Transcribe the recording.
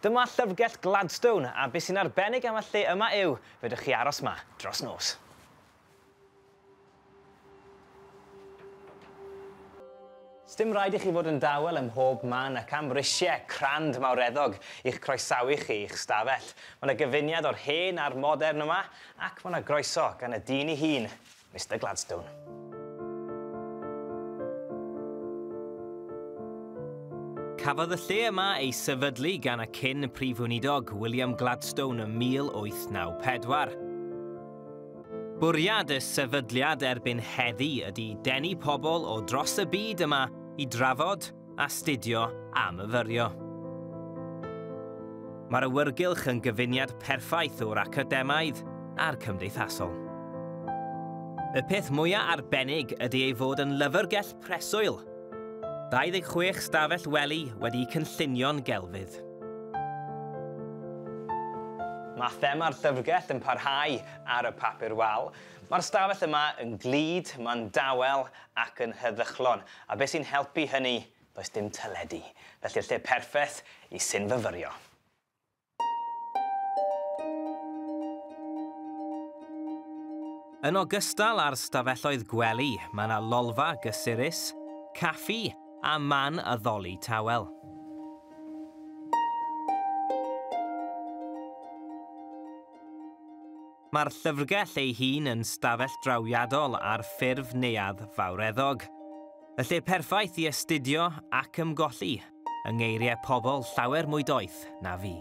Dyma llyfrgell Gladstone a beth sy'n arbennig am y lle yma yw fedrwch chi aros yma dros nos. Dim rhaid i chi fod yn dawel ym mhob man ac am risiau crand mawreddog i'ch croesawu chi i'ch stafell. Mae yna gyfuniad o'r hen a'r modern yma ac mae yna groeso gan y dyn i hun, Mr Gladstone. Cafodd y lle yma ei sefydlu gan y cyn prif weinidog William Gladstone ym 1894. Bwriad y sefydliad erbyn heddi ydy denu pobl o dros y byd yma i drafod a studio am yfyrio. Mae'r awyrgylch yn gyfuniad perffaith o'r academaidd a'r cymdeithasol. Y peth mwyaf arbennig ydy ei fod yn lyfrgell preswyl – 26 stafell wely wedi cynllunio'n gelfydd. Mae thema'r llyfrgell yn parhau ar y papur wal. Mae'r stafell yma yn glid, mae'n dawel ac yn heddychlon. A beth sy'n helpu hynny, does dim tyledu. Felly'r lle perffaith i synfyfyrio. Yn ogystal â'r stafelloedd gwely, mae yna lolfa gysurus, caffi a man a ddoli tawel. Mae'r llyfrgell ei hun yn stafell drawiadol ar ffurf neuadd fawreddog. Y lle perffaith i astudio ac ymgolli, yng ngeiriau pobl llawer mwy doeth na fi.